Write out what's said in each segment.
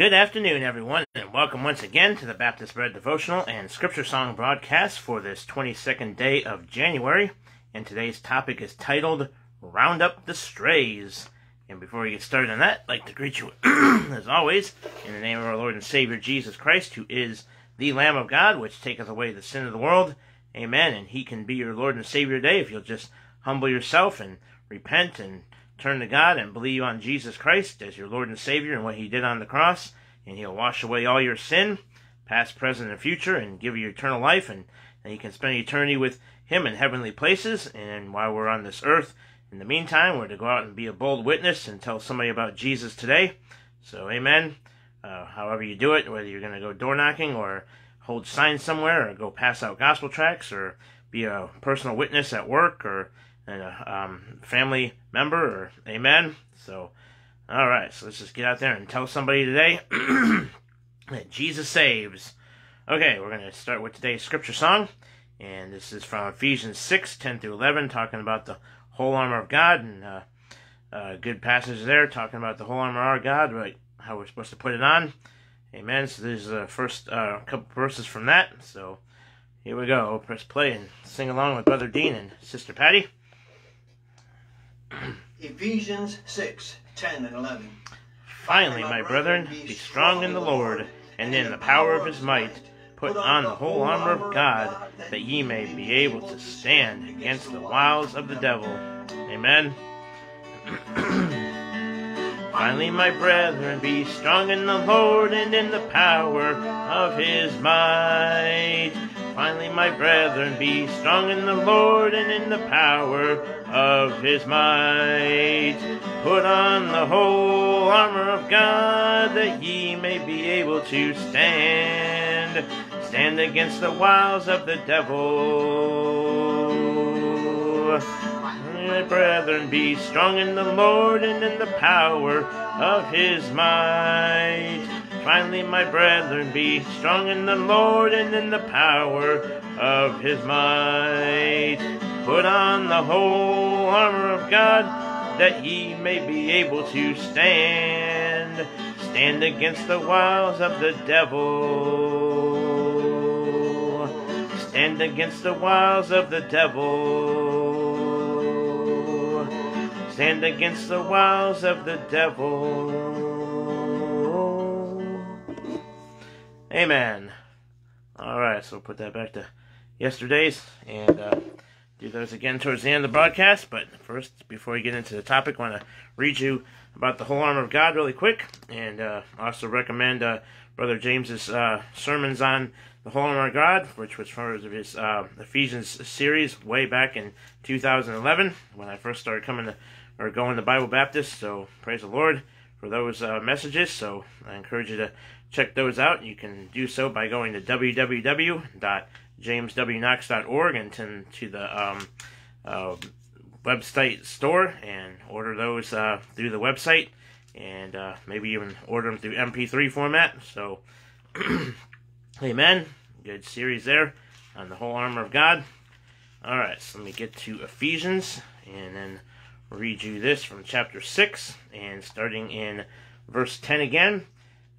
Good afternoon, everyone, and welcome once again to the Baptist Bread Devotional and Scripture Song broadcast for this 22nd day of January. And today's topic is titled Round Up the Strays. And before we get started on that, I'd like to greet you, as always, in the name of our Lord and Savior Jesus Christ, who is the Lamb of God, which taketh away the sin of the world. Amen. And He can be your Lord and Savior today if you'll just humble yourself and repent and turn to God and believe on Jesus Christ as your Lord and Savior and what He did on the cross, and He'll wash away all your sin, past, present, and future, and give you eternal life, and then you can spend eternity with Him in heavenly places. And while we're on this earth, in the meantime, we're to go out and be a bold witness and tell somebody about Jesus today. So, Amen. Uh, however you do it, whether you're going to go door knocking or hold signs somewhere or go pass out gospel tracts or be a personal witness at work or and a um, family member or amen. So, all right, so let's just get out there and tell somebody today that Jesus saves. Okay, we're going to start with today's scripture song, and this is from Ephesians 6 10 through 11, talking about the whole armor of God, and uh, uh, good passage there, talking about the whole armor of God, right? How we're supposed to put it on. Amen. So there's the first uh, couple verses from that. So here we go. Press play and sing along with Brother Dean and Sister Patty. Ephesians 6 10 and 11. Finally, my brethren, be strong in the Lord and in the power of his might. Put on the whole armor of God, that ye may be able to stand against the wiles of the devil. Amen. Finally, my brethren, be strong in the Lord and in the power of his might. Finally, my brethren, be strong in the Lord and in the power of his might. Put on the whole armor of God, that ye may be able to stand. Stand against the wiles of the devil. My brethren, be strong in the Lord and in the power of his might. Finally, my brethren, be strong in the Lord and in the power of his might. Put on the whole armor of God, that ye may be able to stand. Stand against the wiles of the devil. Stand against the wiles of the devil. Stand against the wiles of the devil. Amen. Alright, so put that back to yesterday's and uh, do those again towards the end of the broadcast. But first, before we get into the topic, I want to read you about the whole armor of God really quick, and uh, also recommend uh, Brother James's uh, sermons on the whole armor of God, which was part of his uh, Ephesians series way back in 2011 when I first started coming to or going to Bible Baptist. So praise the Lord for those uh, messages. So I encourage you to check those out. You can do so by going to www.jameswknox.org and to, to the um, uh, website store and order those uh, through the website and uh, maybe even order them through MP3 format. So, amen. Good series there on the whole armor of God. All right, so let me get to Ephesians and then read you this from chapter 6 and starting in verse 10 again.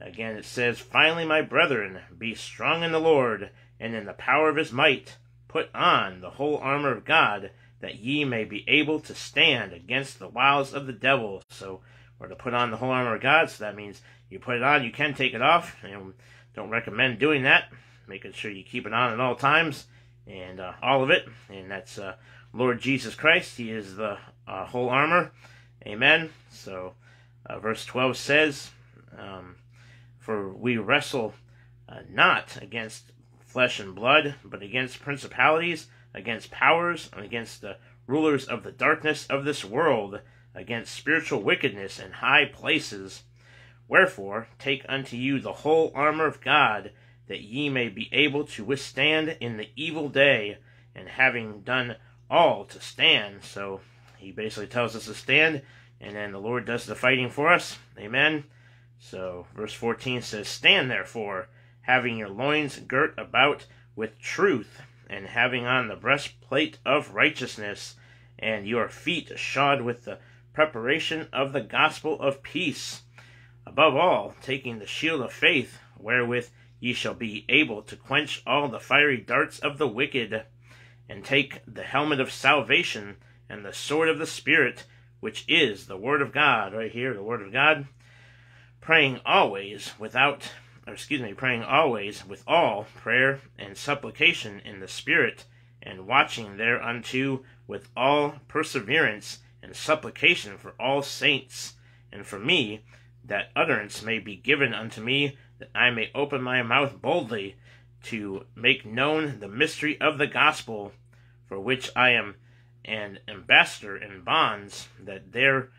Again, it says, Finally, my brethren, be strong in the Lord and in the power of his might. Put on the whole armor of God, that ye may be able to stand against the wiles of the devil. So, we're to put on the whole armor of God, so that means you put it on, you can take it off. And don't recommend doing that. Making sure you keep it on at all times, and uh, all of it. And that's uh, Lord Jesus Christ. He is the uh, whole armor. Amen. So, uh, verse 12 says, um, For we wrestle uh, not against flesh and blood, but against principalities, against powers, and against the rulers of the darkness of this world, against spiritual wickedness in high places. Wherefore, take unto you the whole armor of God, that ye may be able to withstand in the evil day, and having done all to stand. So he basically tells us to stand, and then the Lord does the fighting for us. Amen. So verse 14 says, Stand therefore, having your loins girt about with truth, and having on the breastplate of righteousness, and your feet shod with the preparation of the gospel of peace. Above all, taking the shield of faith, wherewith ye shall be able to quench all the fiery darts of the wicked, and take the helmet of salvation and the sword of the Spirit, which is the Word of God. Right here, the Word of God. Praying always without, or excuse me, praying always with all prayer and supplication in the Spirit, and watching thereunto with all perseverance and supplication for all saints, and for me, that utterance may be given unto me, that I may open my mouth boldly to make known the mystery of the gospel, for which I am an ambassador in bonds, that there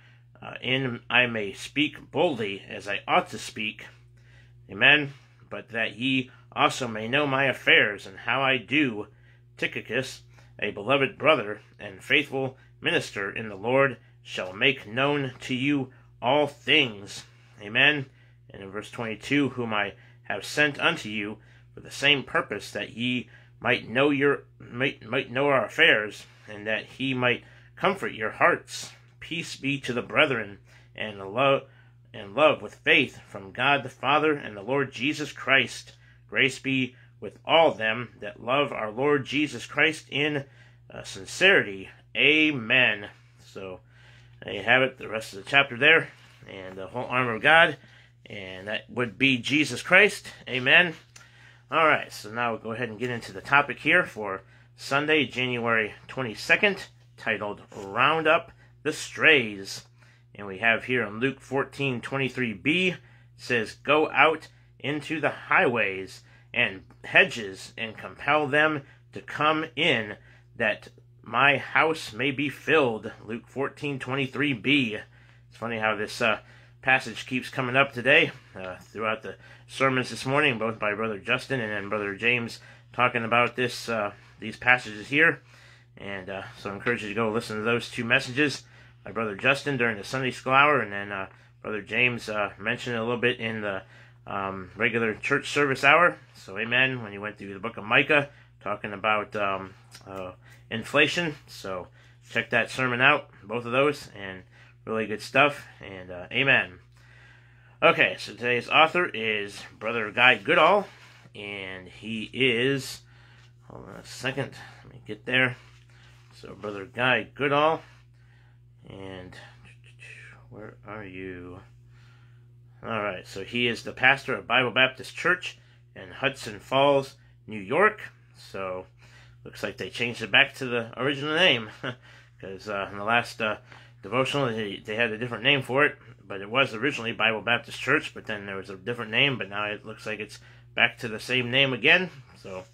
uh, in I may speak boldly as I ought to speak. Amen. But that ye also may know my affairs and how I do. Tychicus, a beloved brother and faithful minister in the Lord, shall make known to you all things. Amen. And in verse 22, whom I have sent unto you for the same purpose that ye might know your might, might know our affairs, and that he might comfort your hearts. Peace be to the brethren, and love and love with faith from God the Father and the Lord Jesus Christ. Grace be with all them that love our Lord Jesus Christ in uh, sincerity. Amen. So there you have it, the rest of the chapter there, and the whole armor of God, and that would be Jesus Christ. Amen. All right, so now we'll go ahead and get into the topic here for Sunday, January 22nd, titled Round Up the Strays. And we have here in Luke 14:23b says, "Go out into the highways and hedges and compel them to come in that my house may be filled." Luke 14:23b. It's funny how this uh, passage keeps coming up today uh, throughout the sermons this morning, both by Brother Justin and then Brother James, talking about this uh, these passages here. And uh, so I encourage you to go listen to those two messages by Brother Justin during the Sunday School Hour, and then uh, Brother James uh, mentioned a little bit in the um, regular church service hour. So, amen, when he went through the book of Micah, talking about um, uh, inflation. So, check that sermon out, both of those, and really good stuff. And uh, amen. Okay, so today's author is Brother Guy Goodall, and he is. Hold on a second, let me get there. So, Brother Guy Goodall, and where are you? All right, so he is the pastor of Bible Baptist Church in Hudson Falls, New York. So, looks like they changed it back to the original name because uh, in the last uh, devotional they, they had a different name for it, but it was originally Bible Baptist Church, but then there was a different name, but now it looks like it's back to the same name again. So,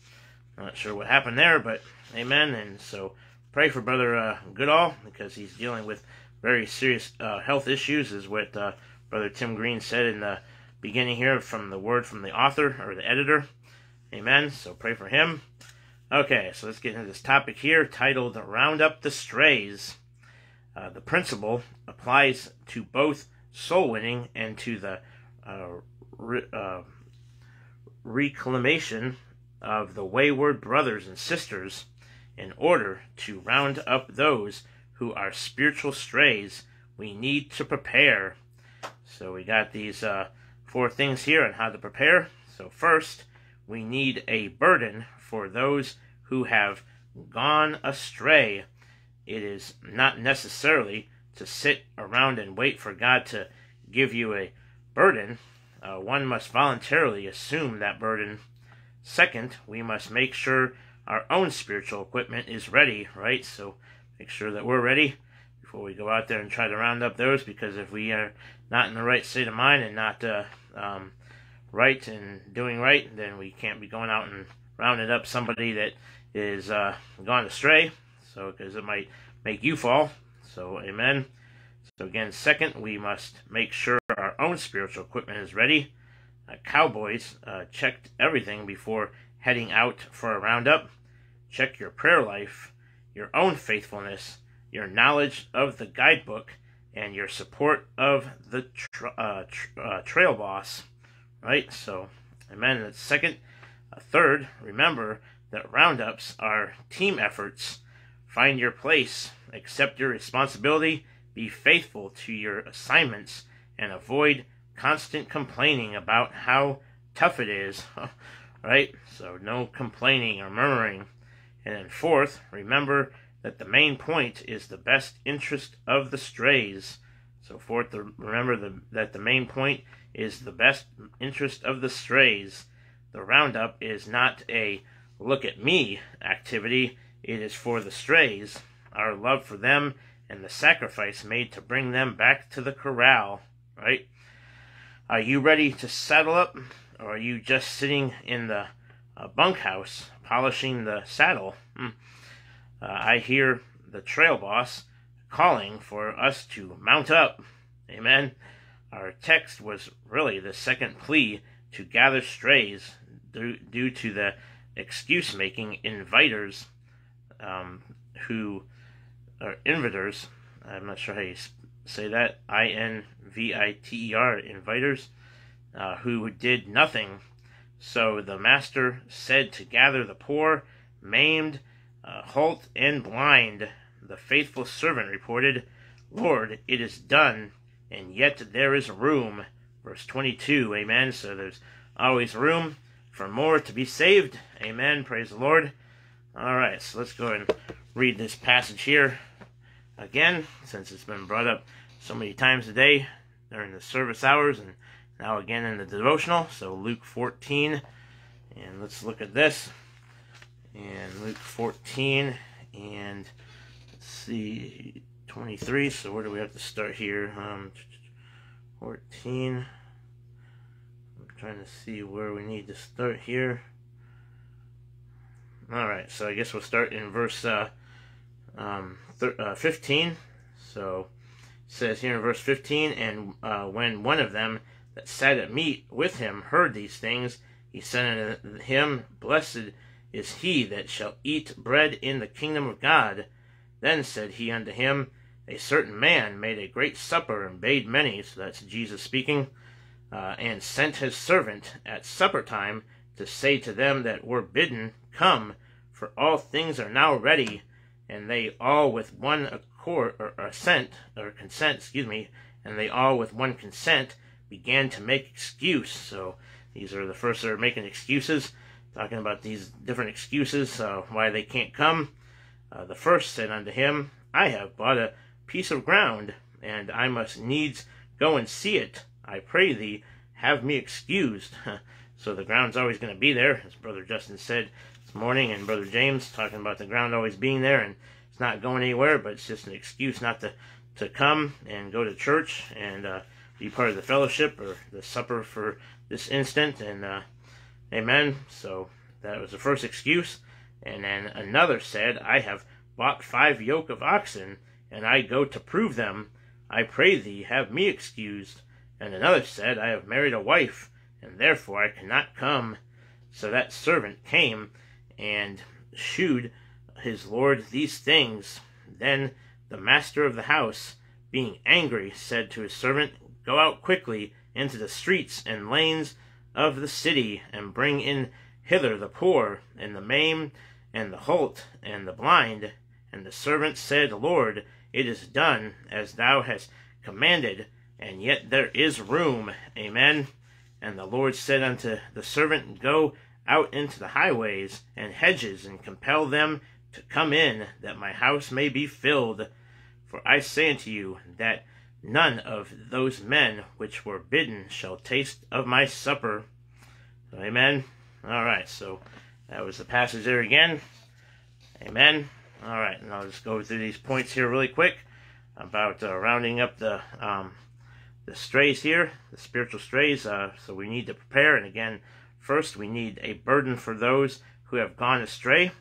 not sure what happened there, but amen. And so pray for Brother uh, Goodall because he's dealing with very serious uh, health issues, is what uh, Brother Tim Green said in the beginning here from the word from the author or the editor. Amen. So pray for him. Okay, so let's get into this topic here titled Round Up the Strays. Uh, the principle applies to both soul winning and to the uh, re- uh, reclamation of the wayward brothers and sisters in order to round up those who are spiritual strays we need to prepare. So we got these uh, four things here on how to prepare. So first we need a burden for those who have gone astray. It is not necessarily to sit around and wait for god to give you a burden. Uh, one must voluntarily assume that burden. Second, we must make sure our own spiritual equipment is ready, right? So make sure that we're ready before we go out there and try to round up those because if we are not in the right state of mind and not uh, um, right and doing right, then we can't be going out and rounding up somebody that is uh, gone astray. So, because it might make you fall. So, amen. So, again, second, we must make sure our own spiritual equipment is ready uh, cowboys uh, checked everything before heading out for a roundup. Check your prayer life, your own faithfulness, your knowledge of the guidebook, and your support of the tra- uh, tra- uh, trail boss. Right? So, amen. And second, uh, third, remember that roundups are team efforts. Find your place, accept your responsibility, be faithful to your assignments, and avoid constant complaining about how tough it is, right? So no complaining or murmuring. And then fourth, remember that the main point is the best interest of the strays. So fourth, remember the, that the main point is the best interest of the strays. The roundup is not a look at me activity, it is for the strays, our love for them, and the sacrifice made to bring them back to the corral, right? Are you ready to saddle up, or are you just sitting in the uh, bunkhouse polishing the saddle? Hmm. Uh, I hear the trail boss calling for us to mount up. Amen. Our text was really the second plea to gather strays due, due to the excuse making inviters um, who are inviters. I'm not sure how you say that. I N V I T E R, inviters, uh, who did nothing. So the master said to gather the poor, maimed, uh, halt, and blind. The faithful servant reported, Lord, it is done, and yet there is room. Verse 22, amen. So there's always room for more to be saved. Amen. Praise the Lord. All right, so let's go and read this passage here again, since it's been brought up so many times today during the service hours and now again in the devotional. So Luke 14, and let's look at this. And Luke 14, and let's see, 23. So where do we have to start here? Um, 14. I'm trying to see where we need to start here. Alright, so I guess we'll start in verse uh, um, uh, 15. So says here in verse 15, and uh, when one of them that sat at meat with him heard these things, he said unto him, Blessed is he that shall eat bread in the kingdom of God. Then said he unto him, A certain man made a great supper and bade many, so that's Jesus speaking, uh, and sent his servant at supper time to say to them that were bidden, Come, for all things are now ready. And they all with one accord, or assent, or consent, excuse me, and they all with one consent began to make excuse. So these are the first that are making excuses talking about these different excuses uh, why they can't come. Uh, the first said unto him, I have bought a piece of ground, and I must needs go and see it. I pray thee, have me excused. so the ground's always going to be there, as Brother Justin said this morning, and Brother James talking about the ground always being there, and it's not going anywhere, but it's just an excuse not to, to come and go to church and uh, be part of the fellowship or the supper for this instant, and uh, Amen. So that was the first excuse. And then another said, I have bought five yoke of oxen, and I go to prove them. I pray thee, have me excused. And another said, I have married a wife, and therefore I cannot come. So that servant came and shewed his lord these things. Then the master of the house, being angry, said to his servant, Go out quickly into the streets and lanes of the city, and bring in hither the poor, and the maimed, and the halt, and the blind. And the servant said, Lord, it is done as thou hast commanded, and yet there is room. Amen. And the Lord said unto the servant, Go out into the highways and hedges, and compel them to come in, that my house may be filled. For I say unto you, that None of those men which were bidden shall taste of my supper. Amen. All right, so that was the passage there again. Amen. All right, and I'll just go through these points here really quick about uh, rounding up the um, the strays here, the spiritual strays. Uh, so we need to prepare, and again, first we need a burden for those who have gone astray.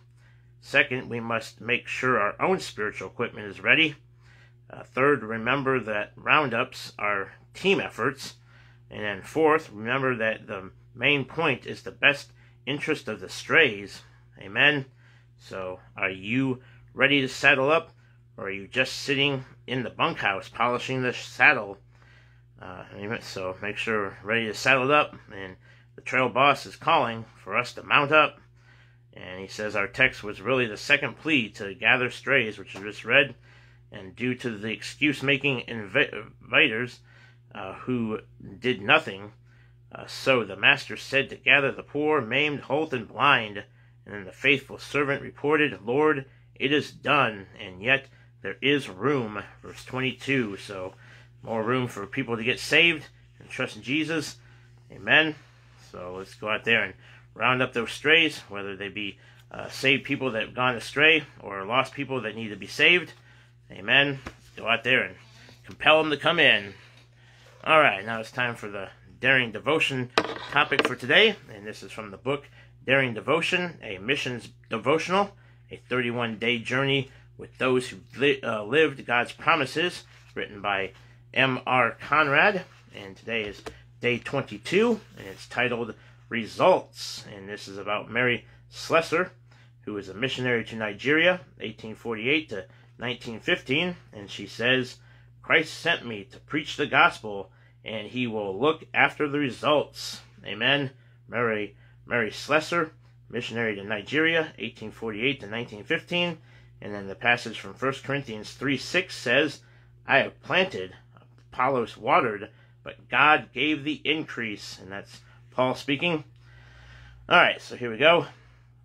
Second, we must make sure our own spiritual equipment is ready. Uh, third, remember that roundups are team efforts. And then fourth, remember that the main point is the best interest of the strays. Amen. So, are you ready to saddle up, or are you just sitting in the bunkhouse polishing the saddle? Uh, so, make sure ready to saddle up, and the trail boss is calling for us to mount up. And he says our text was really the second plea to gather strays, which we just read and due to the excuse making inviters, uh, who did nothing. Uh, so the master said to gather the poor, maimed, halt, and blind. And then the faithful servant reported, Lord, it is done, and yet there is room. Verse 22. So more room for people to get saved and trust in Jesus. Amen. So let's go out there and round up those strays, whether they be uh, saved people that have gone astray or lost people that need to be saved. Amen. Go out there and compel them to come in. All right, now it's time for the Daring Devotion topic for today, and this is from the book Daring Devotion, a missions devotional, a 31 day journey with those who li- uh, lived God's promises, written by M.R. Conrad. And today is day 22, and it's titled Results. And this is about Mary Slessor, who was a missionary to Nigeria, 1848 to 1915. And she says, Christ sent me to preach the gospel, and he will look after the results. Amen. Mary, Mary Slessor, missionary to Nigeria, 1848 to 1915. And then the passage from 1 Corinthians 3 6 says, I have planted, Apollos watered, but God gave the increase. And that's Paul speaking. All right, so here we go.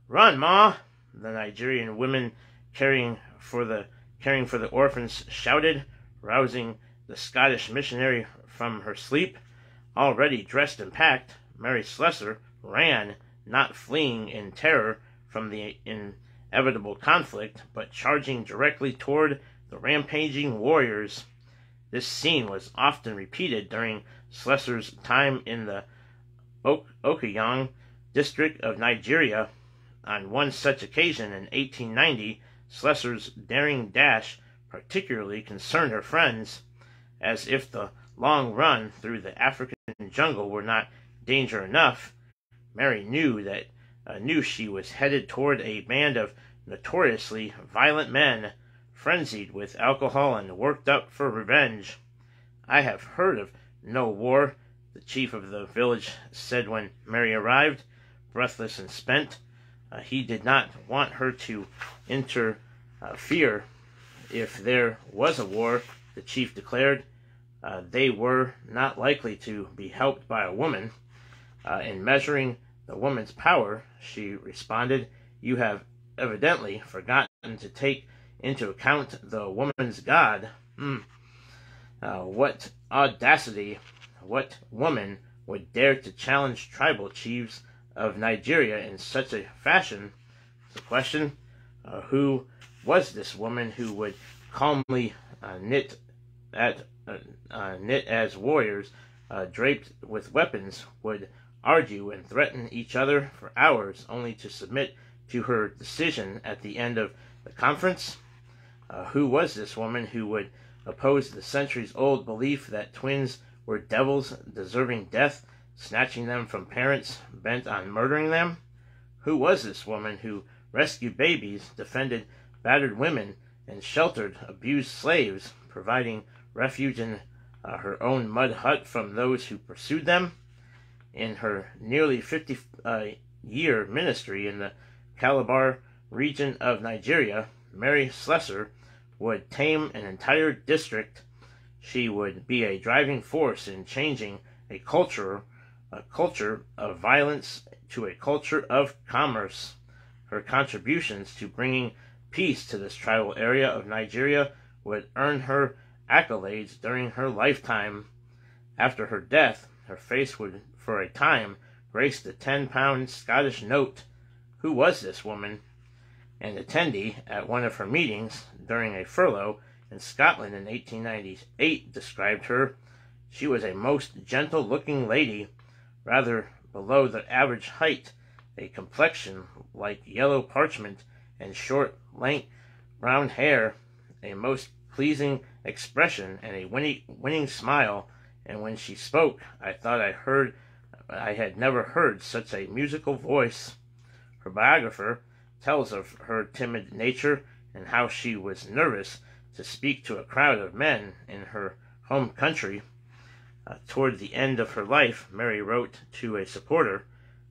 Run, Ma! The Nigerian women carrying for the caring for the orphans shouted, rousing the Scottish missionary from her sleep. Already dressed and packed, Mary Slessor ran, not fleeing in terror from the inevitable conflict, but charging directly toward the rampaging warriors. This scene was often repeated during Slessor's time in the ok- Okoyong district of Nigeria. On one such occasion in 1890, Slessor's daring dash particularly concerned her friends, as if the long run through the African jungle were not danger enough. Mary knew that uh, knew she was headed toward a band of notoriously violent men, frenzied with alcohol and worked up for revenge. I have heard of no war, the chief of the village said when Mary arrived, breathless and spent. Uh, he did not want her to interfere. If there was a war, the chief declared, uh, they were not likely to be helped by a woman. Uh, in measuring the woman's power, she responded, You have evidently forgotten to take into account the woman's God. Mm. Uh, what audacity! What woman would dare to challenge tribal chiefs of Nigeria in such a fashion? The question: uh, Who was this woman who would calmly uh, knit at uh, uh, knit as warriors, uh, draped with weapons, would argue and threaten each other for hours, only to submit to her decision at the end of the conference? who was this woman who would oppose the centuries old belief that twins were devils deserving death, snatching them from parents bent on murdering them? Who was this woman who rescued babies, defended battered women, and sheltered abused slaves, providing refuge in uh, her own mud hut from those who pursued them? In her nearly 50 uh, year ministry in the Calabar region of Nigeria, Mary Slessor would tame an entire district. She would be a driving force in changing a culture, a culture of violence to a culture of commerce. Her contributions to bringing peace to this tribal area of Nigeria would earn her accolades during her lifetime. After her death, her face would, for a time, grace the ten pound Scottish note. Who was this woman? An attendee at one of her meetings during a furlough in Scotland in 1898 described her. She was a most gentle looking lady, rather below the average height, a complexion like yellow parchment, and short, lank brown hair, a most pleasing expression, and a winning, winning smile. And when she spoke, I thought I heard, I had never heard such a musical voice. Her biographer tells of her timid nature and how she was nervous to speak to a crowd of men in her home country. Uh, toward the end of her life, Mary wrote to a supporter,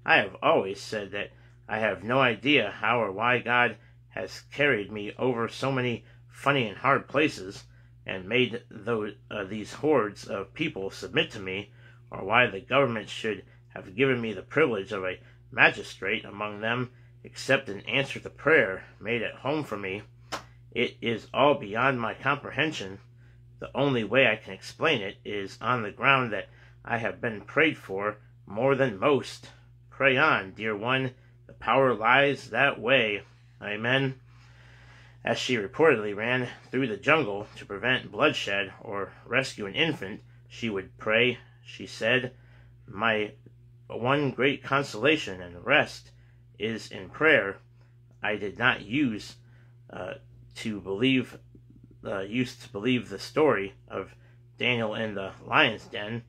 I have always said that I have no idea how or why God has carried me over so many funny and hard places, and made those, uh, these hordes of people submit to me, or why the government should have given me the privilege of a magistrate among them, except in answer to prayer made at home for me, it is all beyond my comprehension. The only way I can explain it is on the ground that I have been prayed for more than most. Pray on, dear one. The power lies that way. Amen. As she reportedly ran through the jungle to prevent bloodshed or rescue an infant, she would pray, she said, My one great consolation and rest is in prayer. I did not use uh, to believe, uh, used to believe the story of Daniel in the lion's den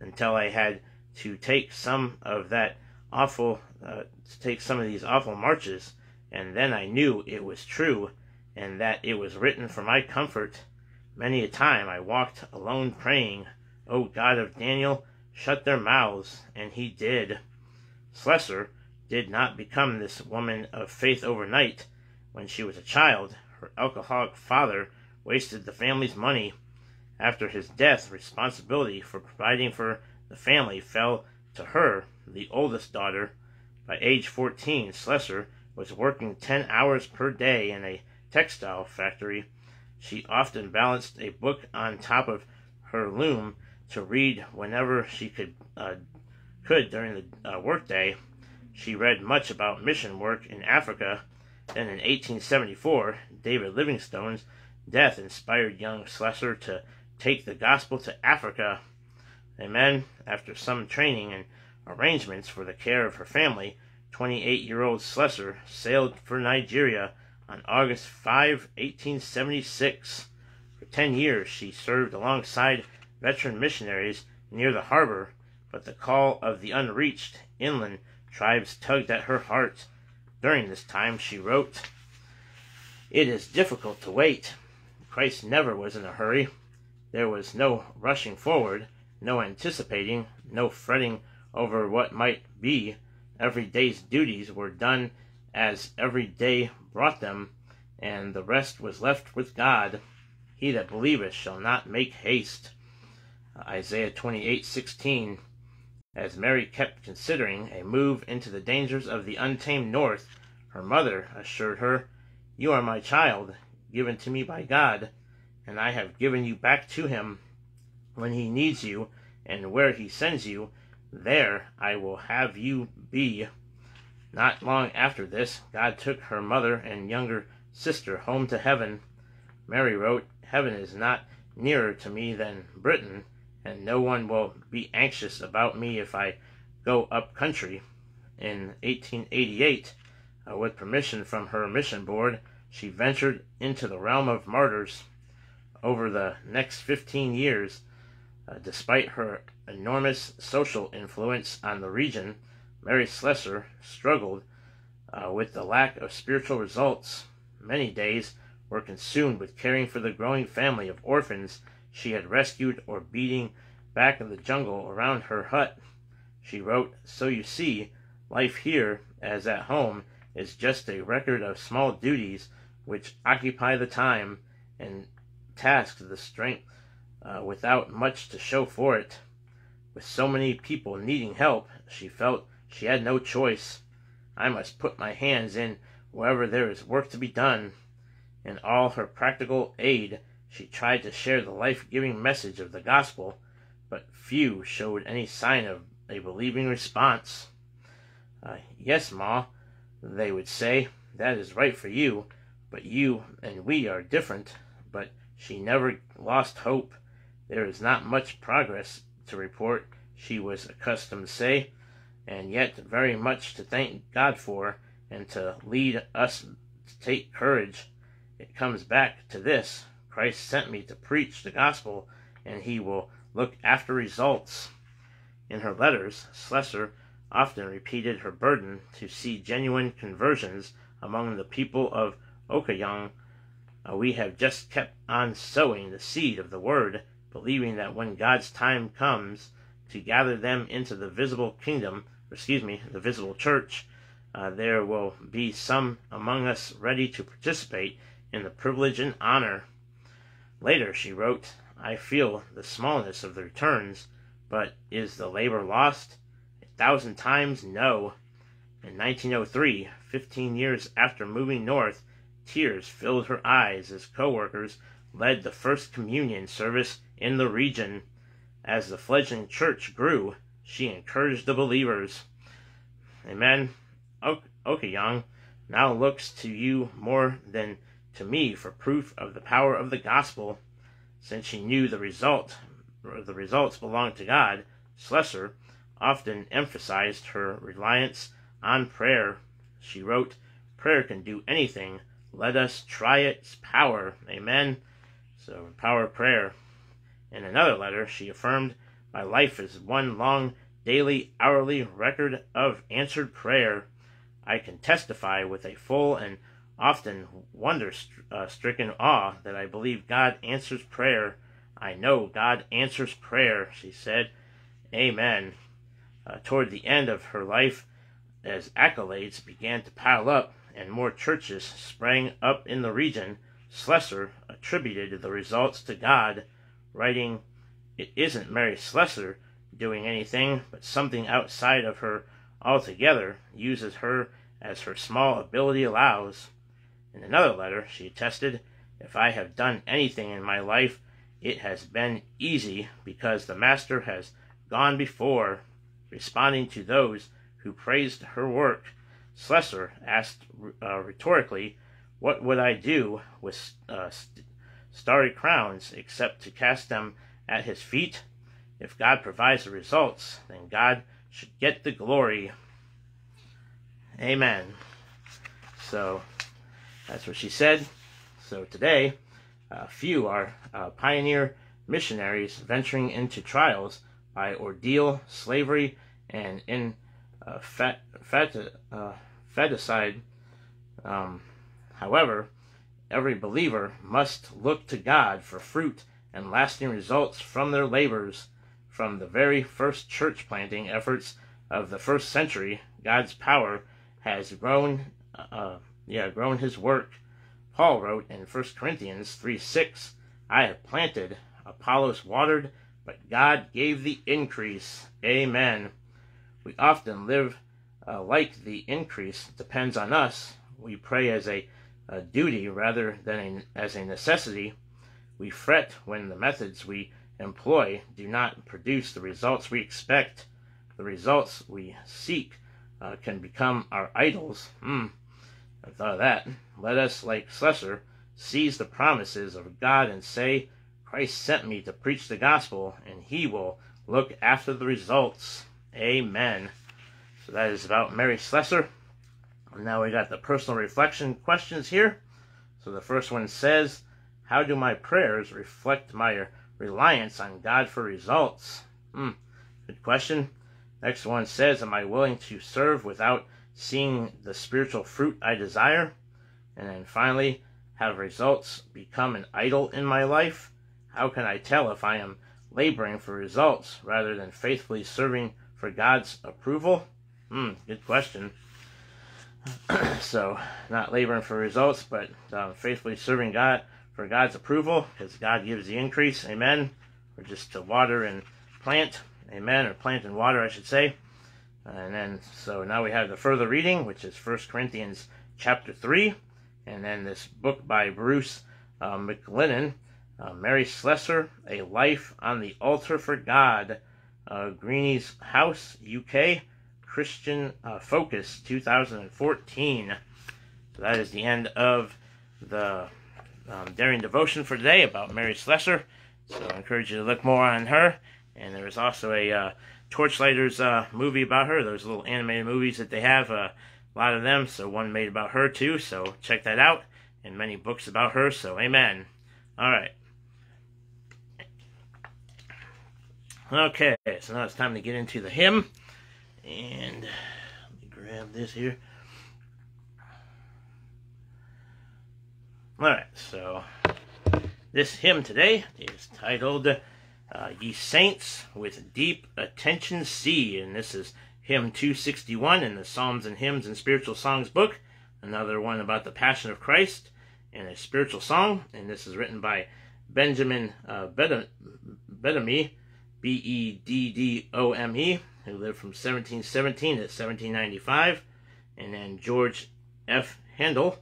until I had to take some of that awful, uh, to take some of these awful marches, and then I knew it was true and that it was written for my comfort. Many a time I walked alone praying, O God of Daniel, shut their mouths, and he did. Slessor did not become this woman of faith overnight. When she was a child, her alcoholic father wasted the family's money. After his death, responsibility for providing for the family fell to her, the oldest daughter. By age 14, Slessor was working 10 hours per day in a textile factory. She often balanced a book on top of her loom to read whenever she could uh, could during the uh, workday. She read much about mission work in Africa. Then in 1874, David Livingstone's death inspired young Slessor to take the gospel to Africa. Amen. After some training and arrangements for the care of her family, 28 year old Slessor sailed for Nigeria on August 5, 1876. For 10 years, she served alongside veteran missionaries near the harbor, but the call of the unreached inland tribes tugged at her heart. During this time, she wrote, It is difficult to wait. Christ never was in a hurry. There was no rushing forward, no anticipating, no fretting over what might be. Every day's duties were done as every day brought them, and the rest was left with God. He that believeth shall not make haste. Isaiah 28:16. As Mary kept considering a move into the dangers of the untamed north, her mother assured her, "You are my child, given to me by God, and I have given you back to him. When he needs you, and where he sends you, there I will have you be." Not long after this, God took her mother and younger sister home to heaven. Mary wrote, Heaven is not nearer to me than Britain, and no one will be anxious about me if I go up country. In 1888, uh, with permission from her mission board, she ventured into the realm of martyrs. Over the next 15 years, uh, despite her enormous social influence on the region, Mary Slessor struggled uh, with the lack of spiritual results. Many days were consumed with caring for the growing family of orphans she had rescued or beating back in the jungle around her hut. She wrote, So you see, life here, as at home, is just a record of small duties which occupy the time and task the strength uh, without much to show for it. With so many people needing help, she felt she had no choice. I must put my hands in wherever there is work to be done. In all her practical aid, she tried to share the life giving message of the gospel, but few showed any sign of a believing response. Uh, yes, Ma, they would say, that is right for you, but you and we are different. But she never lost hope. There is not much progress to report, she was accustomed to say and yet very much to thank God for and to lead us to take courage. It comes back to this Christ sent me to preach the gospel, and he will look after results. In her letters, Slessor often repeated her burden to see genuine conversions among the people of Okoyong. Uh, we have just kept on sowing the seed of the word, believing that when God's time comes to gather them into the visible kingdom, excuse me, the visible church, uh, there will be some among us ready to participate in the privilege and honor. Later, she wrote, I feel the smallness of the returns, but is the labor lost? Thousand times no. In 1903, 15 years after moving north, tears filled her eyes as co-workers led the first communion service in the region. As the fledgling church grew, she encouraged the believers. Amen. Okoyong now looks to you more than to me for proof of the power of the gospel. Since she knew the result, the results belonged to God, Slessor often emphasized her reliance on prayer. She wrote, Prayer can do anything. Let us try its power. Amen. So, power of prayer. In another letter, she affirmed, My life is one long, daily, hourly record of answered prayer. I can testify with a full and often wonder uh, stricken awe that I believe God answers prayer. I know God answers prayer, she said. Amen. Uh, toward the end of her life, as accolades began to pile up and more churches sprang up in the region, Slessor attributed the results to God, writing, It isn't Mary Slessor doing anything, but something outside of her altogether uses her as her small ability allows. In another letter, she attested, If I have done anything in my life, it has been easy because the Master has gone before, responding to those who praised her work. Slessor asked uh, rhetorically, What would I do with uh, st- starry crowns except to cast them at his feet? If God provides the results, then God should get the glory. Amen. So, that's what she said. So today, uh, few are uh, pioneer missionaries venturing into trials by ordeal, slavery, and in uh, uh. Um, however, every believer must look to God for fruit and lasting results from their labors. From the very first church planting efforts of the first century, God's power has grown uh, yeah, grown his work. Paul wrote in 1 Corinthians 3 6, I have planted, Apollos watered, but God gave the increase. Amen. We often live uh, like the increase depends on us. We pray as a, a duty rather than a, as a necessity. We fret when the methods we employ do not produce the results we expect. The results we seek uh, can become our idols. Mm. I thought of that. Let us, like Slessor, seize the promises of God and say, Christ sent me to preach the gospel, and he will look after the results. Amen. So that is about Mary Slessor. Now we got the personal reflection questions here. So the first one says, How do my prayers reflect my reliance on God for results? Hmm, good question. Next one says, Am I willing to serve without seeing the spiritual fruit I desire? And then finally, have results become an idol in my life? How can I tell if I am laboring for results rather than faithfully serving for God's approval? Hmm, good question. so, not laboring for results, but um, faithfully serving God for God's approval, because God gives the increase. Amen. Or just to water and plant. Amen. Or plant and water, I should say. And then, so now we have the further reading, which is 1 Corinthians chapter 3. And then this book by Bruce uh, McLennan, uh, Mary Slessor, A Life on the Altar for God, uh, House, UK, Christian uh, Focus, 2014. So that is the end of the um, Daring Devotion for today about Mary Slessor. So I encourage you to look more on her. And there is also a uh, Torchlighters uh, movie about her. Those little animated movies that they have, uh, a lot of them. So one made about her too. So check that out. And many books about her. So amen. All right. Okay, so now it's time to get into the hymn. And let me grab this here. Alright, so this hymn today is titled uh, Ye Saints with Deep Attention See, and this is hymn 261 in the Psalms and Hymns and Spiritual Songs book. Another one about the Passion of Christ and a spiritual song, and this is written by Benjamin uh, Beddome, who lived from 1717 to 1795, and then George F. Handel,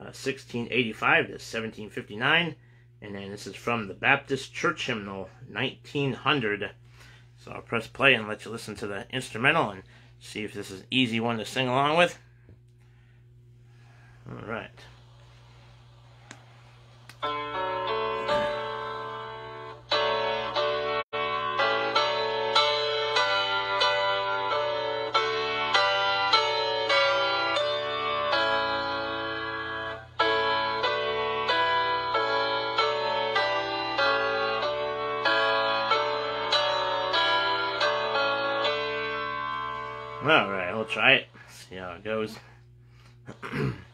uh, 1685 to 1759, and then this is from the Baptist Church Hymnal, 1900. So I'll press play and let you listen to the instrumental and see if this is an easy one to sing along with. All right. We'll try it. See how it goes.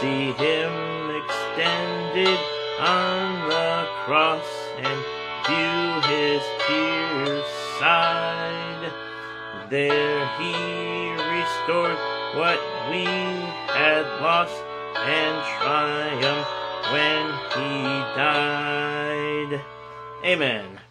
see him extended on the cross and view his pierced side. There he restored what we had lost and triumphed when he died. Amen.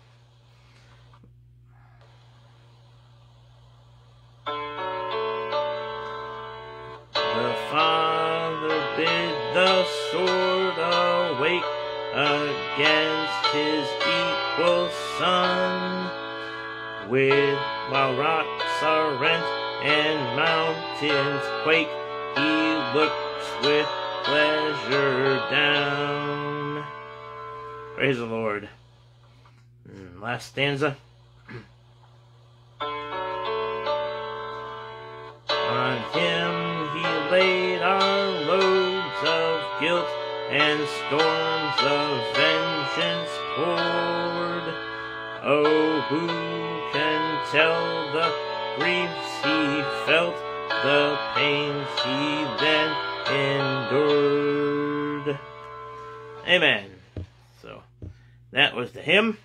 Quake, he looks with pleasure down. Praise the Lord. Mm, last stanza. So, that was the hymn.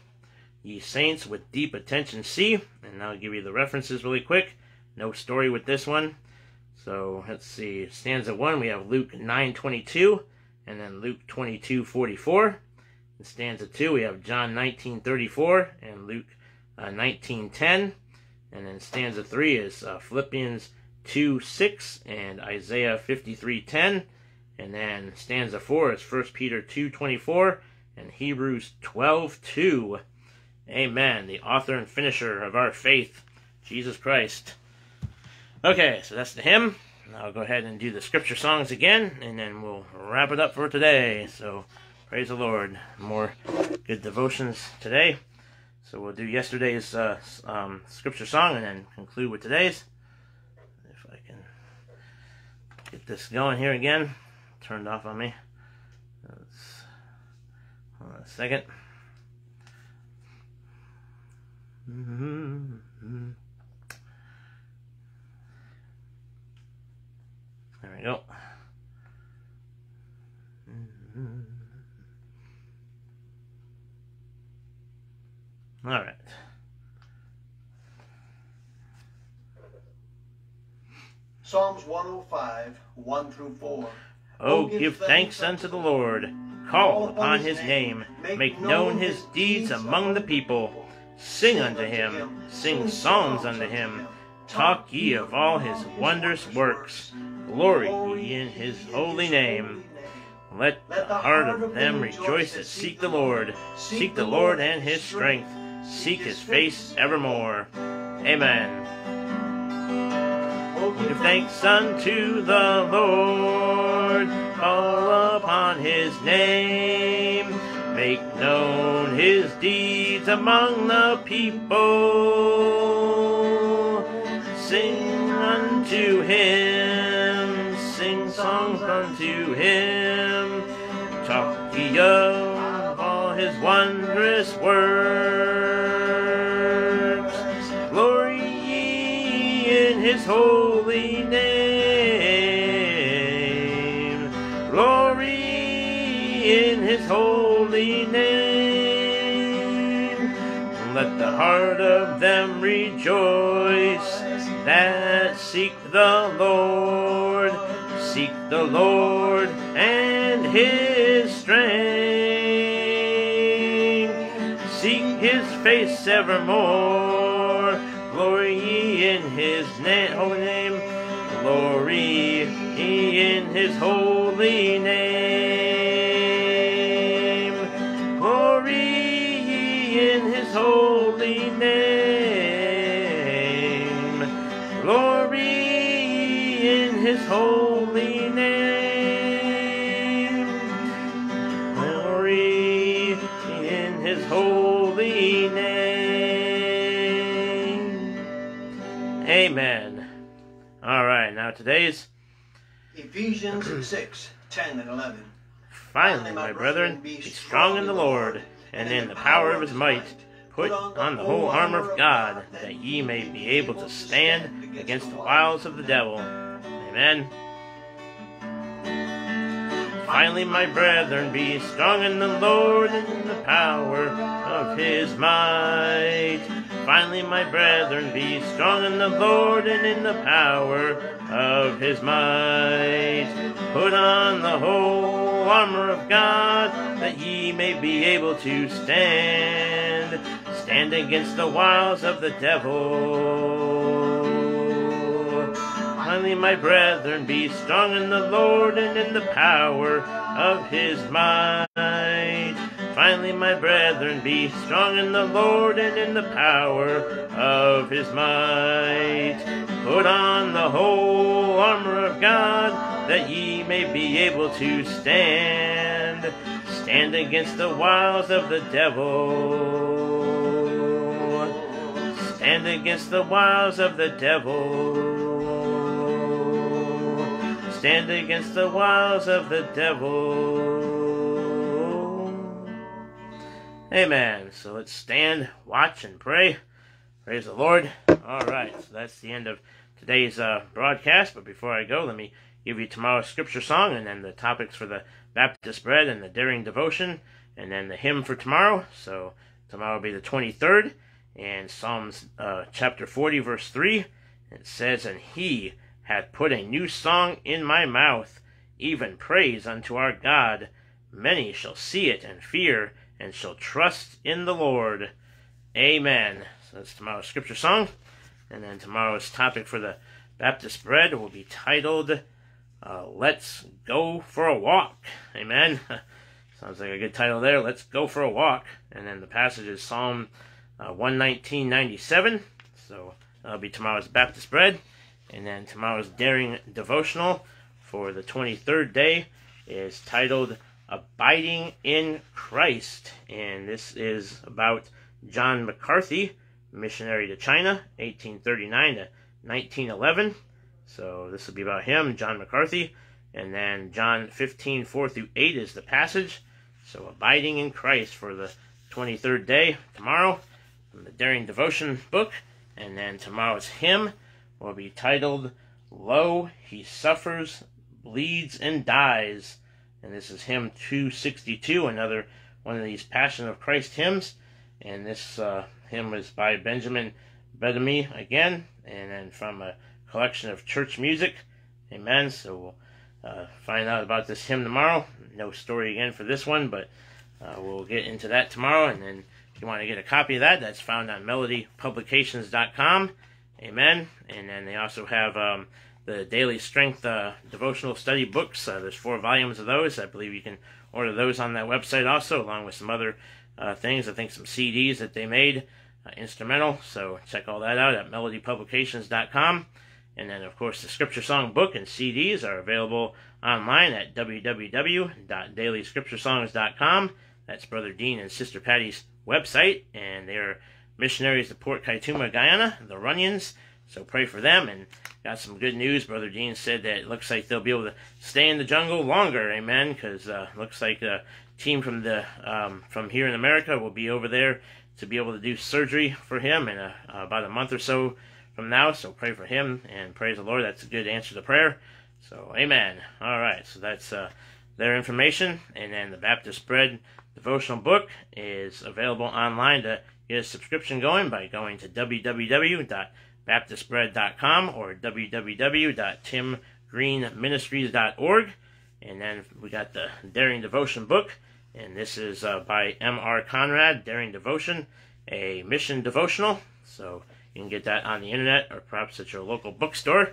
Ye saints with deep attention see, and I'll give you the references really quick. No story with this one. So let's see. Stanza one, we have Luke nine twenty two, and then Luke twenty two forty four. In stanza two, we have John nineteen thirty four and Luke uh, nineteen ten, and then stanza three is uh, Philippians two six and Isaiah fifty three ten, and then stanza four is First Peter two twenty four and Hebrews twelve two. Amen. The author and finisher of our faith, Jesus Christ. Okay, so that's the hymn. I'll go ahead and do the scripture songs again, and then we'll wrap it up for today. So, praise the Lord. More good devotions today. So, we'll do yesterday's uh, um, scripture song and then conclude with today's. If I can get this going here again. Turned off on me. Let's, hold on a second. Mm-hmm. There we go. All right. Psalms 105, 1 through 4. Oh, give thanks unto the Lord. Call upon his name. Make known his deeds among the people. Sing unto him. Sing songs unto him. Talk ye of all his wondrous works. Glory ye in his holy name. Let the heart of them rejoice that seek the Lord. Seek the Lord and his strength. Seek his face evermore. Amen. Give thanks unto the Lord. Call upon his name. Make known his deeds among the people. Sing unto him. Sing songs unto him. Talk ye of all his wondrous works. Heart of them rejoice that seek the Lord. Seek the Lord and his strength. Seek his face evermore. Glory ye in his na- holy name. Glory ye in his holy name. Ephesians 6, 10 and 11. finally, my brethren, be strong in the Lord and in the power of his might. Put on the whole armor of God, that ye may be able to stand against the wiles of the devil. Amen. Finally, my brethren, be strong in the Lord and in the power of his might. Finally, my brethren, be strong in the Lord and in the power of his might. Put on the whole armor of God, that ye may be able to stand. Stand against the wiles of the devil. Finally, my brethren, be strong in the Lord and in the power of his might. Finally, my brethren, be strong in the Lord and in the power of his might. Put on the whole armor of God, that ye may be able to stand. Stand against the wiles of the devil. Stand against the wiles of the devil. Stand against the wiles of the devil. Amen. So let's stand, watch, and pray. Praise the Lord. All right. So that's the end of today's uh, broadcast. But before I go, let me give you tomorrow's scripture song and then the topics for the Baptist bread and the daring devotion and then the hymn for tomorrow. So tomorrow will be the 23rd and Psalms uh, chapter 40, verse 3. It says, And he hath put a new song in my mouth, even praise unto our God. Many shall see it and fear, and shall trust in the Lord. Amen. So that's tomorrow's scripture song. And then tomorrow's topic for the Baptist bread will be titled, uh, Let's Go for a Walk. Amen. Sounds like a good title there. Let's go for a walk. And then the passage is Psalm uh, 119.97. So that'll be tomorrow's Baptist bread. And then tomorrow's daring devotional for the 23rd day is titled Abiding in Christ. And this is about John McCarthy, missionary to China, 1839 to 1911. So this will be about him, John McCarthy. And then John 15, 4 through 8 is the passage. So abiding in Christ for the 23rd day tomorrow from the Daring Devotion book. And then tomorrow's hymn will be titled Lo, He Suffers, Bleeds, and Dies. And this is hymn 262, another one of these Passion of Christ hymns. And this uh, hymn is by Benjamin Beddome again, and then from a collection of church music. Amen. So we'll uh, find out about this hymn tomorrow. No story again for this one, but uh, we'll get into that tomorrow. And then if you want to get a copy of that, that's found on melodypublications.com. Amen. And then they also have um, the Daily Strength uh, devotional study books. Uh, there's four volumes of those. I believe you can order those on that website also, along with some other uh, things. I think some CDs that they made, uh, instrumental. So check all that out at melodypublications.com. And then, of course, the scripture song book and CDs are available online at www.dailyscripturesongs.com. That's Brother Dean and Sister Patty's website, and they're missionaries to Port Kaituma, Guyana, the Runyons. So pray for them, and got some good news. Brother Dean said that it looks like they'll be able to stay in the jungle longer, amen, because uh, looks like a team from the um, from here in America will be over there to be able to do surgery for him in a, uh, about a month or so from now. So pray for him and praise the Lord. That's a good answer to prayer. So amen. All right. So that's uh, their information, and then the Baptist Bread devotional book is available online to get a subscription going by going to www.baptistbread.com or www.timgreenministries.org. And then we got the Daring Devotion book, and this is uh, by M.R. Conrad, Daring Devotion, a mission devotional. So you can get that on the internet or perhaps at your local bookstore.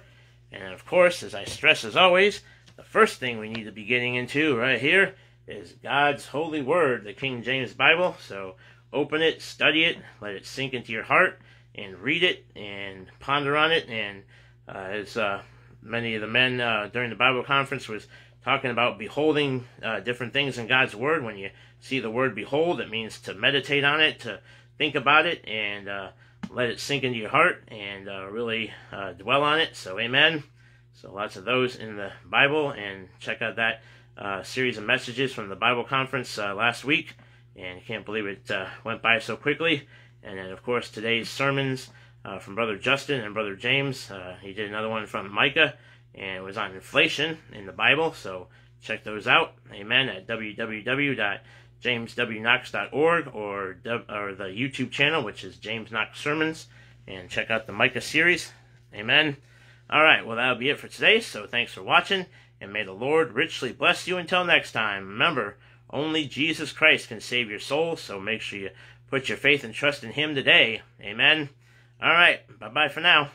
And of course, as I stress as always, the first thing we need to be getting into right here is God's holy word, the King James Bible. So open it, study it, let it sink into your heart, and read it and ponder on it. And uh, as uh, many of the men uh, during the Bible conference was talking about beholding uh, different things in God's word. When you see the word behold, it means to meditate on it, to think about it, and uh, let it sink into your heart and uh, really dwell on it. So, amen. So, lots of those in the Bible, and check out that series of messages from the Bible conference last week, and can't believe it went by so quickly. And then, of course, today's sermons uh, from Brother Justin and Brother James. Uh, he did another one from Micah, and it was on inflation in the Bible. So check those out. Amen. At www.jameswknox.org or or the YouTube channel, which is James Knox Sermons, and check out the Micah series. Amen. All right. Well, that'll be it for today. So thanks for watching and may the Lord richly bless you until next time. Remember, only Jesus Christ can save your soul, so make sure you put your faith and trust in Him today. Amen. All right, bye bye for now.